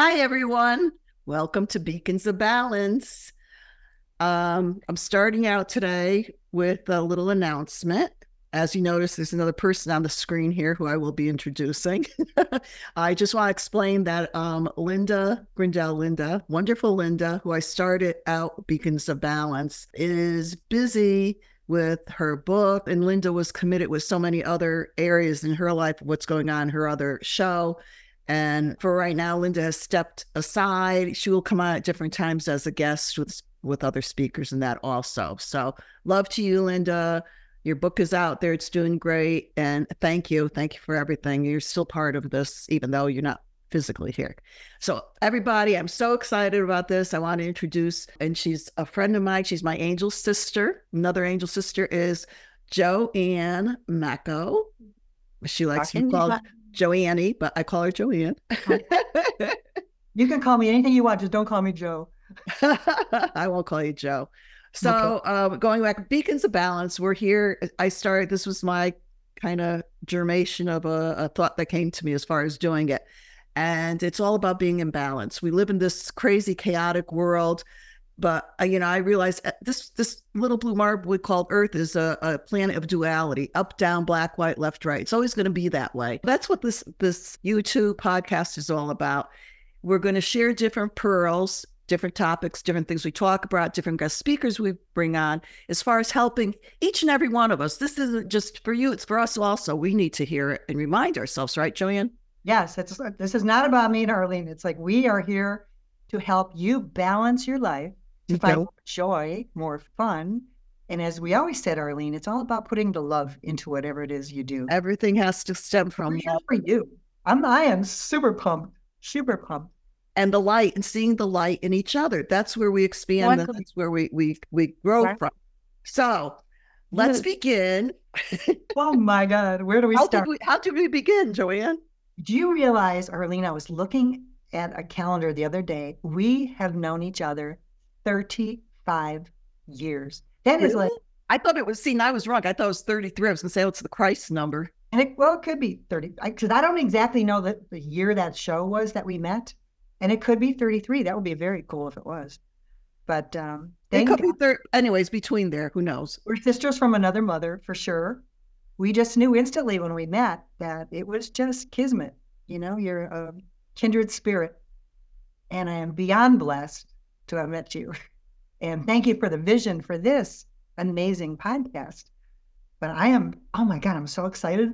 Hi, everyone. Welcome to Beacons of Balance. Um, I'm starting out today with a little announcement. As you notice, there's another person on the screen here who I will be introducing. I just want to explain that um, Linda Grindell, Linda, wonderful Linda, who I started out Beacons of Balance, is busy with her book. And Linda was committed with so many other areas in her life, what's going on in her other show. And for right now, Linda has stepped aside. She will come on at different times as a guest with with other speakers and that also. So love to you, Linda. Your book is out there. It's doing great. And thank you. Thank you for everything. You're still part of this, even though you're not physically here. So, everybody, I'm so excited about this. I want to introduce, and she's a friend of mine. She's my angel sister. Another angel sister is Joanne Macko. She likes to be called Joanne, but I call her Joanne. you can call me anything you want, just don't call me Joe. I won't call you Joe. So, okay. um, going back, Beacons of Balance, we're here. I started, this was my kind of germination of a, a, thought that came to me as far as doing it. And it's all about being in balance. We live in this crazy, chaotic world. But uh, you know, I realized uh, this this little blue marble we call Earth is a, a planet of duality: up, down, black, white, left, right. It's always going to be that way. That's what this this YouTube podcast is all about. We're going to share different pearls different topics, different things we talk about, different guest speakers we bring on, as far as helping each and every one of us. This isn't just for you, it's for us also. We need to hear it and remind ourselves, right, Joanne? Yes, it's this is not about me and Arlene. It's like we are here to help you balance your life, to find more joy, more fun. And as we always said, Arlene, it's all about putting the love into whatever it is you do. Everything has to stem from love. for you. I'm I am super pumped, super pumped and the light and seeing the light in each other. That's where we expand. What? That's where we we we grow right. from. So let's begin. oh my God, where do we how start? Did we, how did we begin, Joanne? Do you realize, Arlene? I was looking at a calendar the other day. We have known each other thirty-five years. That really? is like. I thought it was. See, I was wrong. I thought it was thirty-three. I was going to say, oh, it's the Christ number. And it well, it could be thirty because I, I don't exactly know the, the year that show was that we met and it could be 33. That would be very cool if it was. But um, it could God. be thir- anyways between there. Who knows? We're sisters from another mother for sure. We just knew instantly when we met that it was just kismet. You know, you're a kindred spirit, and I am beyond blessed to have met you. And thank you for the vision for this amazing podcast. But I am, oh my God, I'm so excited.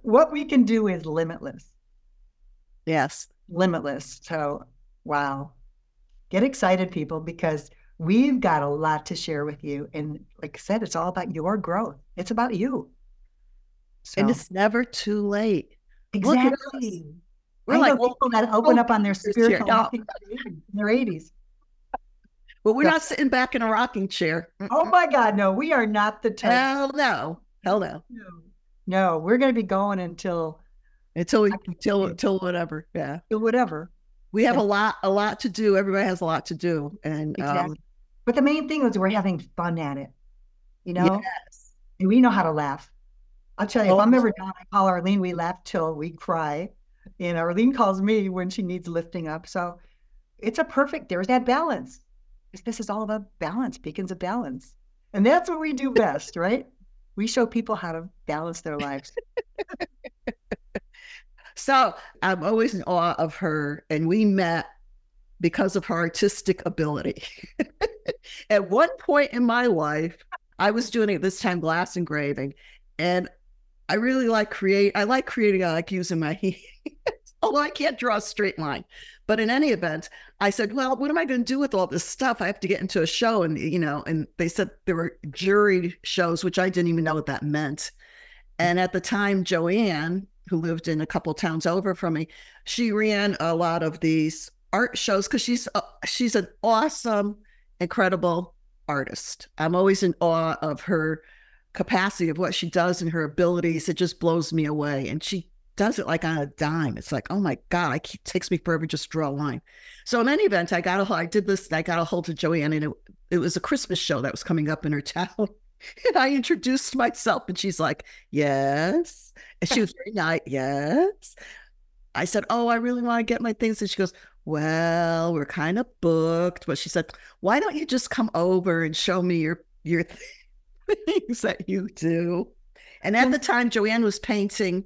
What we can do is limitless. Yes limitless. So, wow. Get excited, people, because we've got a lot to share with you. And like I said, it's all about your growth, it's about you. So, and it's never too late. Exactly. We're I like know people that open up on their spiritual no. in their 80s. But we're not sitting back in a rocking chair. Oh my God, no, we are not the type. Hell no. Hell no. No, no we're going to be going until until we until until whatever. Yeah. Till whatever. We have yeah. a lot a lot to do. Everybody has a lot to do. And um, exactly. Um, but the main thing is we're having fun at it. You know? Yes. And we know how to laugh. I'll tell you, oh, if I'm ever down, I call Arlene, we laugh till we cry. And Arlene calls me when she needs lifting up. So it's a perfect, there's that balance. This is all about balance, beacons of balance. And that's what we do best, right? We show people how to balance their lives. So I'm always in awe of her. And we met because of her artistic ability. At one point in my life, I was doing at this time glass engraving. And I really like create I like creating, I like using my hands, although I can't draw a straight line. But in any event, I said, Well, what am I going to do with all this stuff? I have to get into a show. And, you know, and they said there were jury shows, which I didn't even know what that meant. And at the time, Joanne, who lived in a couple towns over from me, she ran a lot of these art shows because she's she's an awesome, incredible artist. I'm always in awe of her capacity of what she does and her abilities. It just blows me away, and she does it like on a dime. It's like, oh my god, it takes me forever just to draw a line. So in any event, I got a I did this. I got a hold of Joanne, and it, it was a Christmas show that was coming up in her town. And I introduced myself, and she's like, Yes. And she was very nice. Yes. I said, Oh, I really want to get my things. And she goes, Well, we're kind of booked. But she said, Why don't you just come over and show me your your things that you do? And at the time, Joanne was painting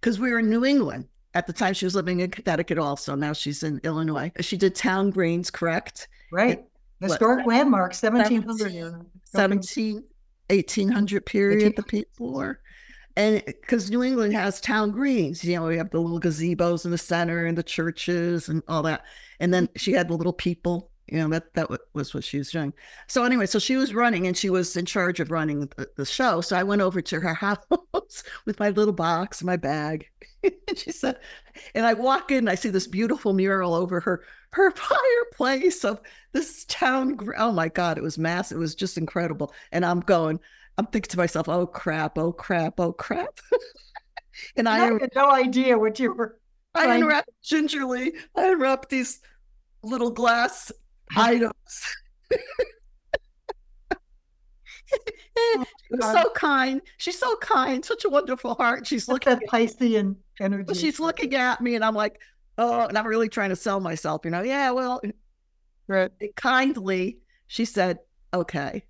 because we were in New England. At the time, she was living in Connecticut also. Now she's in Illinois. She did town greens, correct? Right. Historic landmarks, 1700. 17, 1800 period, the people were. And because New England has town greens, you know, we have the little gazebos in the center and the churches and all that. And then she had the little people you know that that was what she was doing. So anyway so she was running and she was in charge of running the, the show. So i went over to her house with my little box my bag. And she said and i walk in and i see this beautiful mural over her her fireplace of this town oh my god it was massive it was just incredible. And i'm going i'm thinking to myself oh crap oh crap oh crap. And i, I had no idea what you were I unwrapped gingerly. I unwrapped these little glass items. oh, She's so kind. She's so kind. Such a wonderful heart. She's looking at Piscean energy. She's looking at me, and I'm like, oh, and I'm really trying to sell myself. You know, yeah. Well, right. Kindly, she said, okay.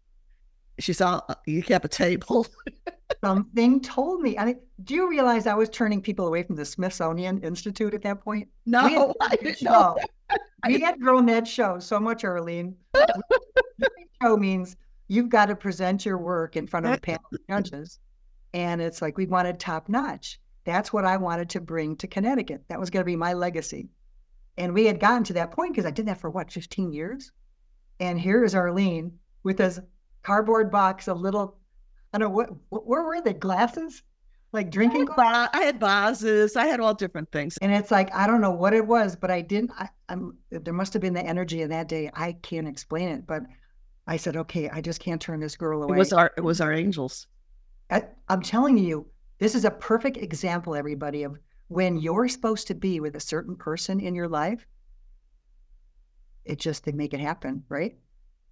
She saw uh, you kept a table. Something told me. I mean, do you realize I was turning people away from the Smithsonian Institute at that point? No, I didn't know we had grown that show so much, Arlene. show means you've got to present your work in front of a panel of judges. And it's like we wanted top notch. That's what I wanted to bring to Connecticut. That was going to be my legacy. And we had gotten to that point because I did that for what, 15 years? And here is Arlene with this cardboard box of little, I don't know, what, where were the Glasses? Like drinking I had, I had vases i had all different things. And it's like i don't know what it was but i didn't I, am there must have been the energy of that day. I can't explain it but i said okay i just can't turn this girl away it was our it was our angels. I, i'm telling you this is a perfect example everybody of when you're supposed to be with a certain person in your life it just they make it happen right?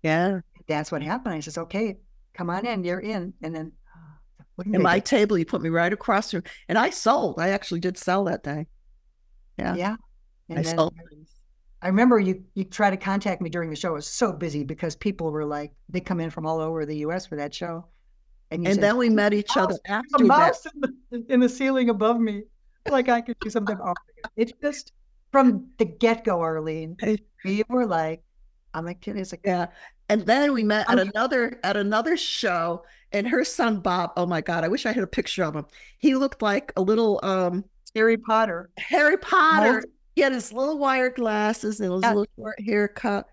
Yeah. That's what happened. I says okay come on in you're in. And then in my table. You put me right across from, and I sold. I actually did sell that day. Yeah, yeah. And I sold. I remember you you try to contact me during the show. I was so busy because people were like they come in from all over the U.S. for that show, and, and said, then we met each other after a mouse in the, in the, ceiling above me, like I could do something. it just from the get go, Arlene. We were like, I'm a kid. It's like, yeah. And then we met at another at another show, and her son Bob. Oh my God, I wish I had a picture of him. He looked like a little um Harry Potter. Harry Potter. He had his little wire glasses and his yeah. little short haircut.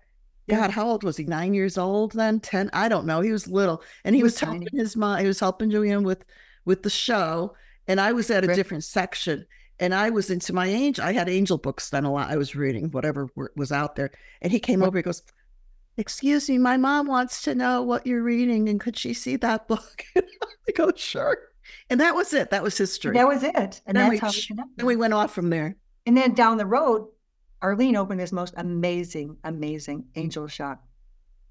God, how old was he? Nine years old then? Ten? I don't know. He was little, and he, he was, was helping his mom. He was helping Joanne with with the show, and I was at a right. different section. And I was into my angel. I had angel books then a lot. I was reading whatever was out there, and he came over. He goes, excuse me, my mom wants to know what you're reading and could she see that book? I go, sure. And that was it. That was history. That was it. And then that's we, how we. And we went off from there. And then down the road, Arlene opened this most amazing, amazing angel shop.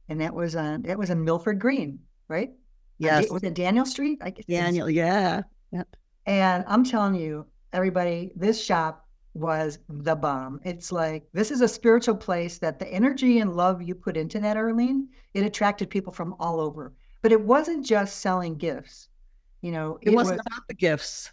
And that was uh that was in Milford Green, right? Yes. Was it Daniel Street? I guess Daniel, yeah. Yep. And I'm telling you, everybody, this shop was the bomb. It's like this is a spiritual place that the energy and love you put into that, Arlene, it attracted people from all over. But it wasn't just selling gifts. You know, it, it wasn't was, about the gifts.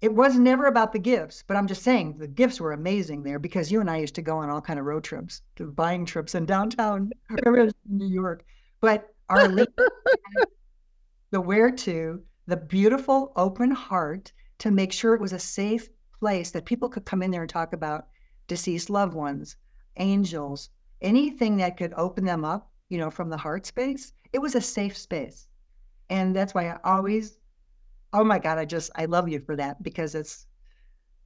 It was never about the gifts, but I'm just saying the gifts were amazing there because you and I used to go on all kind of road trips, to buying trips in downtown New York. But Arlene, the where to, the beautiful open heart to make sure it was a safe place that people could come in there and talk about deceased loved ones, angels, anything that could open them up, you know, from the heart space. It was a safe space. And that's why I always, oh my God, I just, I love you for that because it's,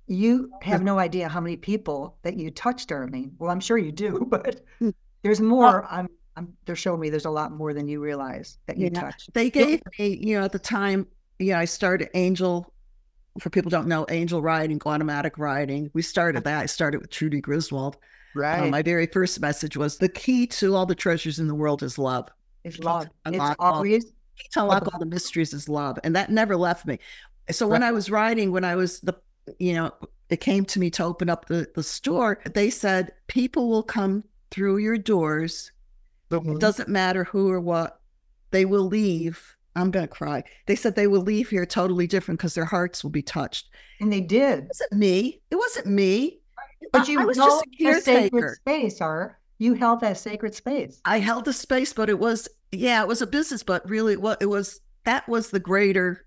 you have no idea how many people that you touched, Arlene. Well, I'm sure you do, but hmm. there's more. I'm, I'm, they're showing me there's a lot more than you realize that you yeah. touched. They gave me, you know, at the time, yeah, I started Angel for people don't know, angel writing, automatic writing. We started that. I started with Trudy Griswold. Um, right. Um, my very first message was the key to all the treasures in the world is love. It's love. It's always. All, to unlock all the mysteries is love. And that never left me. So when I was writing, when I was the you know, it came to me to open up the, the store, they said people will come through your doors. Mm-hmm. It doesn't matter who or what, they will leave. I'm going to cry. They said they will leave here totally different because their hearts will be touched. And they did. It wasn't me. It wasn't me. But you I was just a caretaker. sacred space, Art. You held that sacred space. I held the space, but it was, yeah, it was a business, but really what it was, that was the greater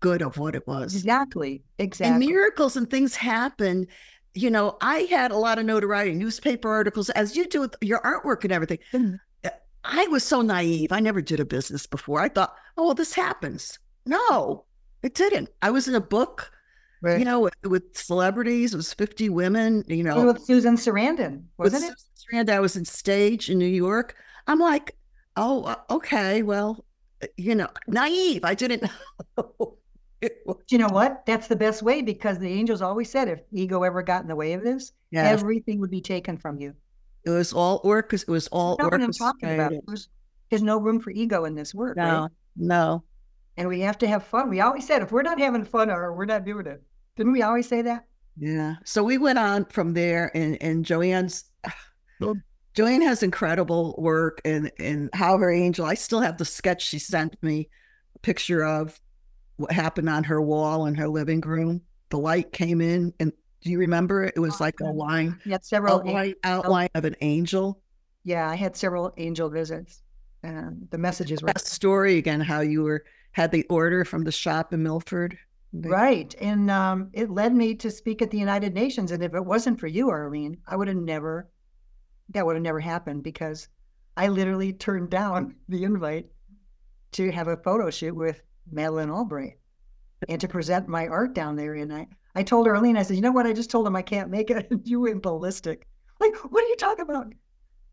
good of what it was. Exactly. Exactly. And miracles and things happen. You know, I had a lot of notoriety, newspaper articles, as you do with your artwork and everything. Mm. I was so naive. I never did a business before. I thought, oh, well, this happens. No, it didn't. I was in a book, right. you know, with, with, celebrities. It was 50 women, you know. With Susan Sarandon, wasn't it? Susan Sarandon. I was in stage in New York. I'm like, oh, uh, okay, well, you know, naive. I didn't know. you know what? That's the best way because the angels always said if ego ever got in the way of this, yes. everything would be taken from you. It was all orchest. It was all That's what I'm talking about. There's, there's no room for ego in this work. No, right? no. And we have to have fun. We always said if we're not having fun, or we're not doing it. Didn't we always say that? Yeah. So we went on from there, and and Joanne's. Joanne has incredible work and and how her angel. I still have the sketch she sent me, a picture of what happened on her wall in her living room. The light came in, and do you remember it? Was like a line. Had several outline, outline of an angel. Yeah, I had several angel visits, and the messages were that story again. How you were had the order from the shop in Milford. Right, and um, it led me to speak at the United Nations. And if it wasn't for you, Arlene, I would have never. That would have never happened because I literally turned down the invite to have a photo shoot with Madeleine Albright and to present my art down there. And I, I told Arlene, I said, you know what? I just told him I can't make it. you went ballistic. Like, what are you talking about?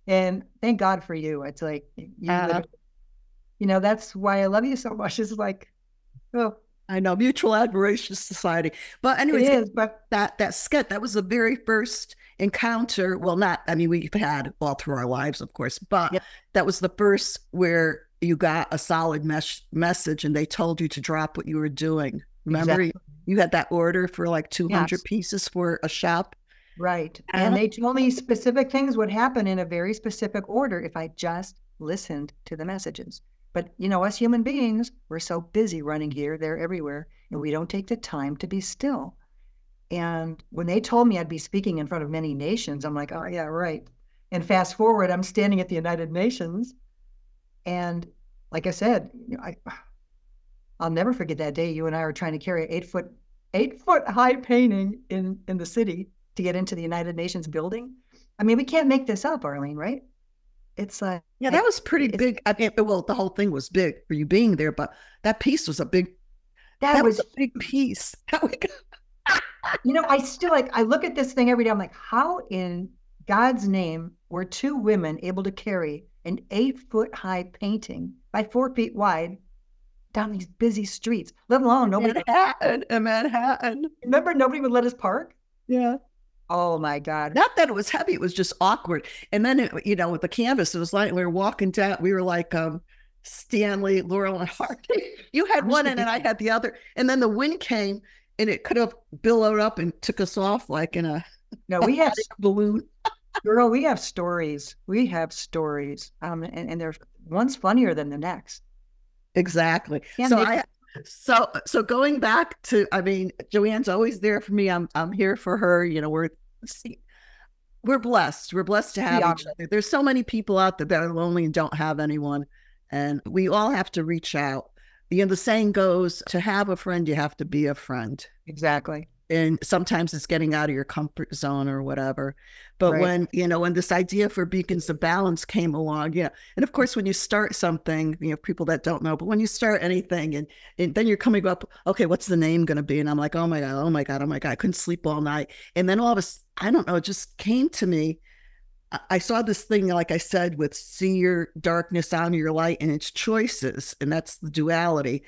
And thank God for you. It's like, you, uh, you know, that's why I love you so much. It's like, oh, I know mutual admiration society. But anyways, is, but that that sketch that was the very first encounter. Well, not I mean we've had all through our lives, of course, but yep. that was the first where you got a solid mesh message and they told you to drop what you were doing. Remember, exactly. You had that order for like 200 yes. pieces for a shop. Right. And they told me specific things would happen in a very specific order if I just listened to the messages. But, you know, us human beings, we're so busy running here, there, everywhere, and we don't take the time to be still. And when they told me I'd be speaking in front of many nations, I'm like, oh, yeah, right. And fast forward, I'm standing at the United Nations and like I said, you know, I I'll never forget that day you and I were trying to carry an eight foot eight foot high painting in in the city to get into the United Nations building. I mean, we can't make this up, Arlene, right? It's like yeah, that was pretty big. I mean, well, the whole thing was big for you being there, but that piece was a big. That, that was, was, a big piece. you know, I still like. I look at this thing every day. I'm like, how in God's name were two women able to carry an eight foot high painting by four feet wide down these busy streets, let alone nobody. Manhattan, in Manhattan. Remember, nobody would let us park? Yeah. Oh my God. Not that it was heavy, it was just awkward. And then, it, you know, with the canvas, it was like we were walking down, we were like, um, Stanley, Laurel, and Hardy. You had one and I had the other. And then the wind came and it could have billowed up and took us off like in a no, we had balloon. Girl, we have stories. We have stories. Um, and, and there's one's funnier than the next. Exactly. so I so so going back to I mean, Joanne's always there for me. I'm I'm here for her. You know, we're see, we're blessed. We're blessed to have each other. There's so many people out there that are lonely and don't have anyone. And we all have to reach out. You know, the saying goes to have a friend, you have to be a friend. Exactly and sometimes it's getting out of your comfort zone or whatever. But right. when you know when this idea for beacons of balance came along yeah and of course when you start something you know people that don't know but when you start anything and, and then you're coming up okay what's the name going to be? And i'm like oh my god oh my god oh my god i couldn't sleep all night. And then all of a i don't know it just came to me. I saw this thing, like I said, with see your darkness on your light and its choices, and that's the duality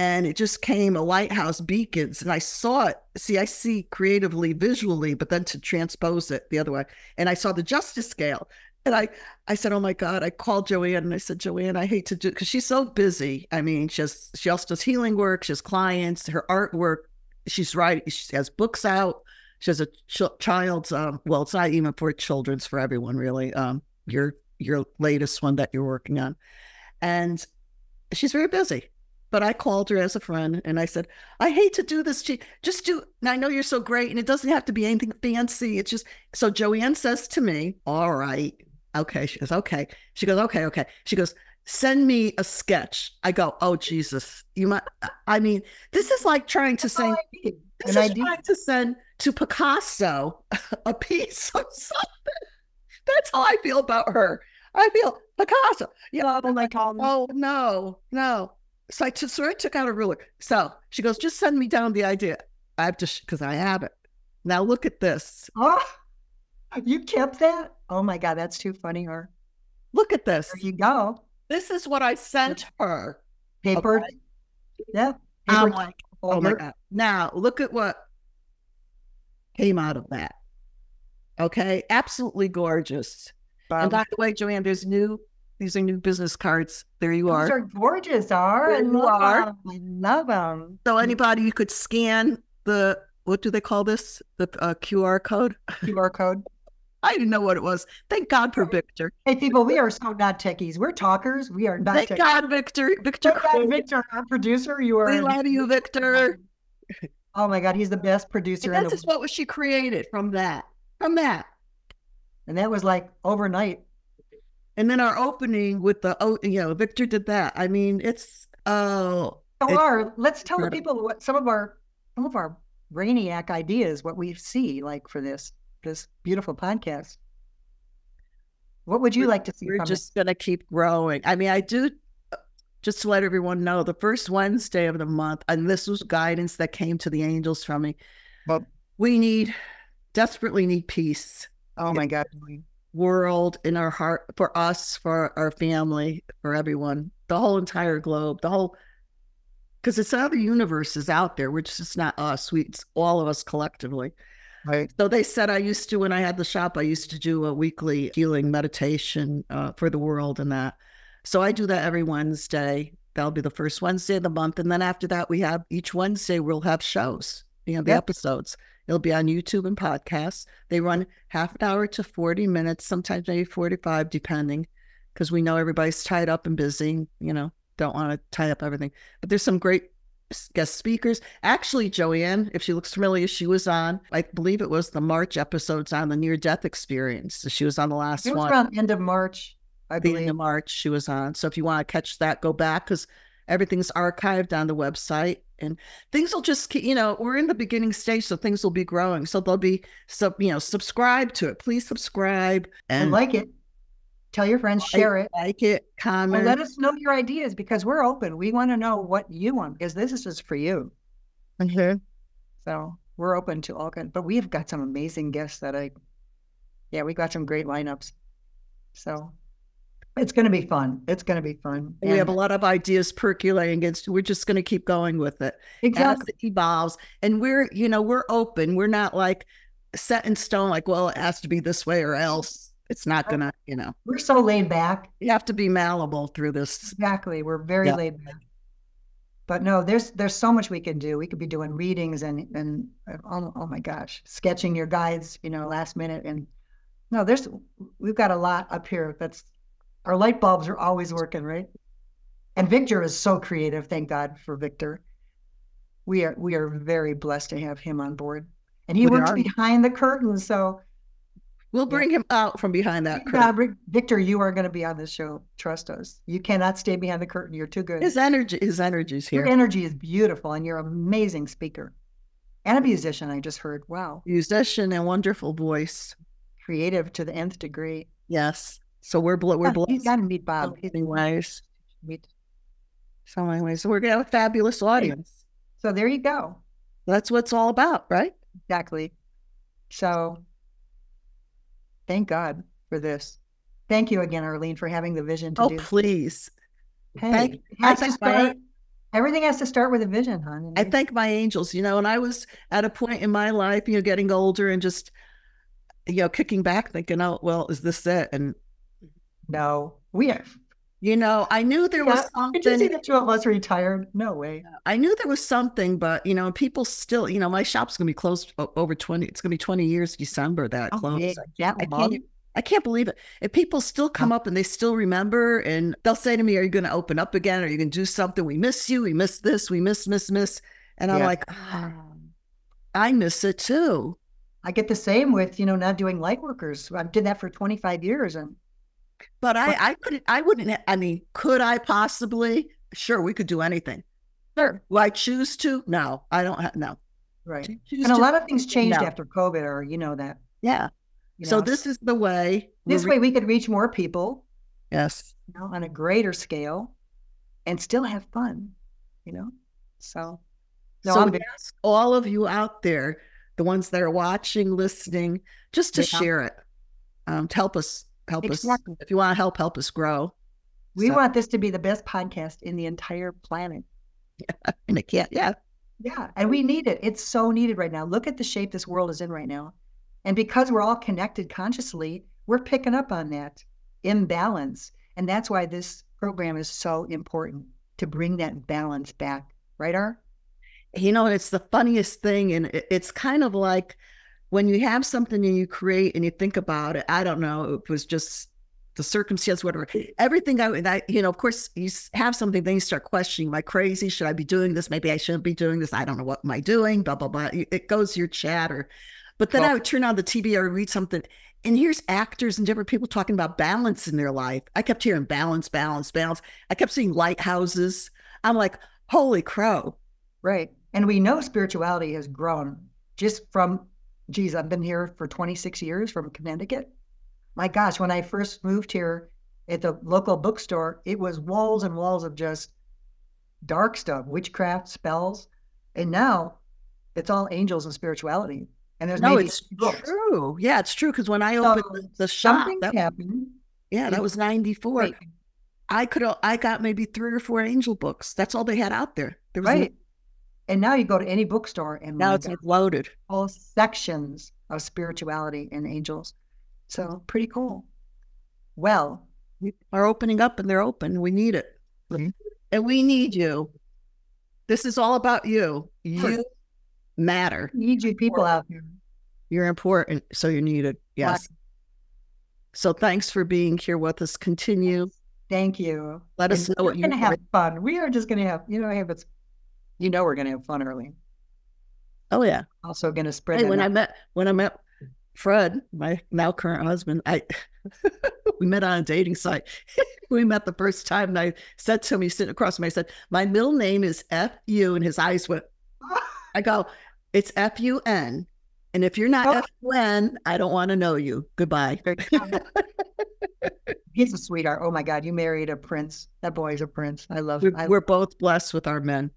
and it just came a lighthouse beacons and i saw it see i see creatively visually but then to transpose it the other way and i saw the justice scale and i i said oh my god i called joanne and i said joanne i hate to do because she's so busy i mean she has she also does healing work she has clients her artwork she's writing. She has books out. She has a ch- child's. Um, well, it's not even for children's for everyone really. Um, your your latest one that you're working on, and she's very busy. But I called her as a friend and I said, I hate to do this to you. Just do, I know you're so great and it doesn't have to be anything fancy. It's just, so Joanne says to me, All right. Okay. She goes, Okay. She goes, Okay. Okay. She goes, Send me a sketch. I go, Oh, Jesus. You might, I mean, this is like trying to say, this is trying to send to Picasso a piece of something. That's how I feel about her. I feel Picasso. You know, like, oh no, no. So I just sort of took out a ruler. So she goes, just send me down the idea. I have to, because I have it. Now look at this. Oh, you kept that? Oh my God, that's too funny, her. Look at this. There you go. This is what I sent her. Paper. Okay. Yeah. Paper I'm like, oh my God. Now look at what came out of that. Okay. Absolutely gorgeous. And by the way, Joanne, there's new these are new business cards. There you are. These are gorgeous, are there you are. Them. I love them. So anybody you could scan the what do they call this? The uh, QR code. QR code. I didn't know what it was. Thank God for Victor. Hey, people, we are so not techies. We're talkers. We are not. Thank techies. God, Victor. Victor, God, Victor, our producer. You are. We love you, Victor. Oh my God, he's the best producer. And that's what was she created from that. From that. And that was like overnight. And then our opening with the oh, you know, Victor did that. I mean, it's oh. So our let's tell the people what some of our some of our brainiac ideas, what we see like for this this beautiful podcast. What would you we're, like to see? We're just going to keep growing. I mean, I do. Uh, just to let everyone know, the first Wednesday of the month, and this was guidance that came to the angels from me. But we need desperately need peace. Oh my God world in our heart for us, for our family, for everyone, the whole entire globe, the whole because it's other universes out there, which is not us. We it's all of us collectively. Right. So they said I used to when I had the shop, I used to do a weekly healing meditation uh, for the world and that. So I do that every Wednesday. That'll be the first Wednesday of the month, and then after that, we have each Wednesday we'll have shows. You know, the yep. episodes. It'll be on YouTube and podcasts. They run half an hour to 40 minutes, sometimes maybe 45, depending, because we know everybody's tied up and busy, you know, don't want to tie up everything. But there's some great guest speakers. Actually, Joanne, if she looks familiar, she was on, I believe it was the March episodes on the near death experience. So she was on the last it was one. around end of March, I believe. End of March, she was on. So if you want to catch that, go back because everything's archived on the website and things will just keep, you know, we're in the beginning stage, so things will be growing. So they'll be sub, you know, subscribe to it. Please subscribe and, and like it. Tell your friends, share it, like it, comment. let us know your ideas because we're open. We want to know what you want because this is just for you. Mm-hmm. So we're open to all kinds. But we've got some amazing guests that I, yeah, we got some great lineups. So it's going to be fun. It's going to be fun. We have a lot of ideas percolating. It's we're just going to keep going with it exactly. as it evolves. And we're you know we're open. We're not like set in stone. Like well, it has to be this way or else it's not going to. You know, we're so laid back. You have to be malleable through this. Exactly. We're very yeah. laid back. But no, there's there's so much we can do. We could be doing readings and and oh, oh my gosh, sketching your guides. You know, last minute and no, there's we've got a lot up here that's our light bulbs are always working, right? And Victor is so creative. Thank God for Victor. We are we are very blessed to have him on board, and he we works are. behind the curtain. So we'll bring yeah. him out from behind that curtain. Victor, you are going to be on this show. Trust us. You cannot stay behind the curtain. You're too good. His energy, his energy is here. Your energy is beautiful, and you're an amazing speaker and a musician. I just heard. Wow, musician and wonderful voice, creative to the nth degree. Yes. So we're bl- we're blessed. You got to meet Bob. Anyways, meet. So anyways, so we're gonna have a fabulous audience. So there you go. That's what it's all about, right? Exactly. So thank God for this. Thank you again, Arlene, for having the vision to oh, do. please. Hey, thank, has to start, everything has to start with a vision, hon. I thank my angels. You know, and I was at a point in my life, you know, getting older and just, you know, kicking back, thinking, "Oh, well, is this it?" And no, we have You know, I knew there yeah. was something. Did you see the two of us retired? No way. I knew there was something, but you know, people still, you know, my shop's gonna be closed over 20, it's gonna be 20 years December that oh, closed. Yeah, I can't, I can't believe it. If people still come up and they still remember and they'll say to me, Are you gonna open up again? Are you gonna do something? We miss you, we miss this, we miss, miss, miss. And I'm yeah. like, oh, I miss it too. I get the same with, you know, not doing light workers. I did that for 25 years and but I, I couldn't, I wouldn't, I mean, could I possibly? Sure, we could do anything. Sure. Do I choose to? No, I don't have, no. Right. And a lot of things changed no. after COVID, or you know that. Yeah. You know, so this is the way. This way we could reach more people. Yes. You know, on a greater scale and still have fun, you know? So, no, so I'm ask all of you out there, the ones that are watching, listening, just to yeah. share it, um, to help us help exactly. us. If you want to help, help us grow. We so. want this to be the best podcast in the entire planet. Yeah, and it can't. Yeah. Yeah. And we need it. It's so needed right now. Look at the shape this world is in right now. And because we're all connected consciously, we're picking up on that imbalance. And that's why this program is so important to bring that balance back. Right, R? You know, it's the funniest thing. And it's kind of like, when you have something and you create and you think about it, I don't know, it was just the circumstance, whatever. Everything I, I, you know, of course, you have something, then you start questioning, am I crazy? Should I be doing this? Maybe I shouldn't be doing this. I don't know what am I doing, blah, blah, blah. It goes your chatter. But then well, I would turn on the TV or read something, and here's actors and different people talking about balance in their life. I kept hearing balance, balance, balance. I kept seeing lighthouses. I'm like, holy crow. Right. And we know spirituality has grown just from geez, I've been here for 26 years from Connecticut. My gosh, when I first moved here at the local bookstore, it was walls and walls of just dark stuff, witchcraft, spells. And now it's all angels and spirituality. And there's no, it's books. true. Yeah, it's true. Because when I opened so, the, shop, that, happened. Yeah, that was 94. Right. I could I got maybe three or four angel books. That's all they had out there. There was right. And now you go to any bookstore and now it's like loaded. All sections of spirituality and angels. So pretty cool. Well, we are opening up and they're open. We need it. Mm-hmm. And we need you. This is all about you. You matter. Need you people out here. You're important. So you're needed. Yes. So thanks for being here with us. Continue. Thank you. Let us and know what you're going to have fun. We are just going to have, you know, I have it's you know we're going to have fun early. Oh yeah. Also going to spread. Hey, when I met when I met Fred, my now current husband, I we met on a dating site. we met the first time, and I said to him, he's sitting across from me, I said, "My middle name is F U," and his eyes went. I go, "It's F U N, And if you're not oh. F U N, I don't want to know you. Goodbye. He's a sweetheart. Oh my God, you married a prince. That boy's a prince. I love. We're, I we're both blessed with our men.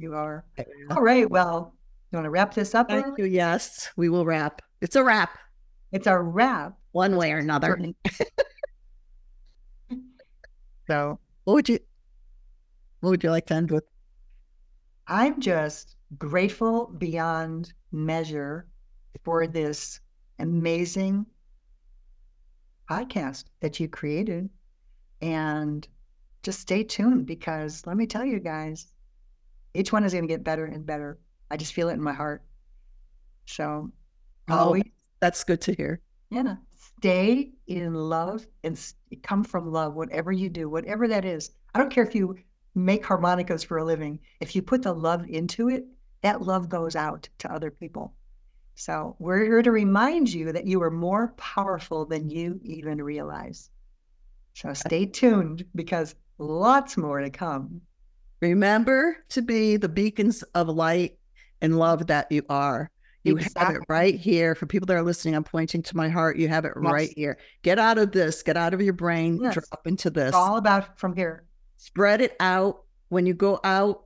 You are. All right. Well, you want to wrap this up? Thank you. Yes, we will wrap. It's a wrap. It's a wrap. One way or another. so what would you what would you like to end with? I'm just grateful beyond measure for this amazing podcast that you created. And just stay tuned because let me tell you guys, each one is going to get better and better. I just feel it in my heart. So, oh, always, that's good to hear. Yeah, stay in love and come from love, whatever you do, whatever that is. I don't care if you make harmonicas for a living. If you put the love into it, that love goes out to other people. So we're here to remind you that you are more powerful than you even realize. So stay tuned because lots more to come. Remember to be the beacons of light and love that you are. You exactly. have it right here. For people that are listening, I'm pointing to my heart. You have it yes. right here. Get out of this, get out of your brain, yes. drop into this. It's all about from here. Spread it out. When you go out,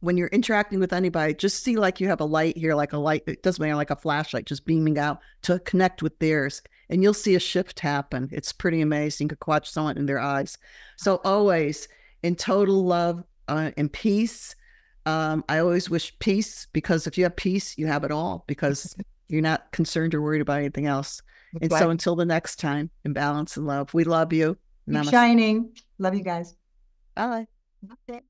when you're interacting with anybody, just see like you have a light here, like a light, it doesn't matter, like a flashlight just beaming out to connect with theirs. And you'll see a shift happen. It's pretty amazing. You could watch someone in their eyes. So always in total love, uh, and peace. Um, I always wish peace because if you have peace, you have it all because you're not concerned or worried about anything else. And so until the next time, in balance and love, we love you. Keep shining. Love you guys. Bye. Okay.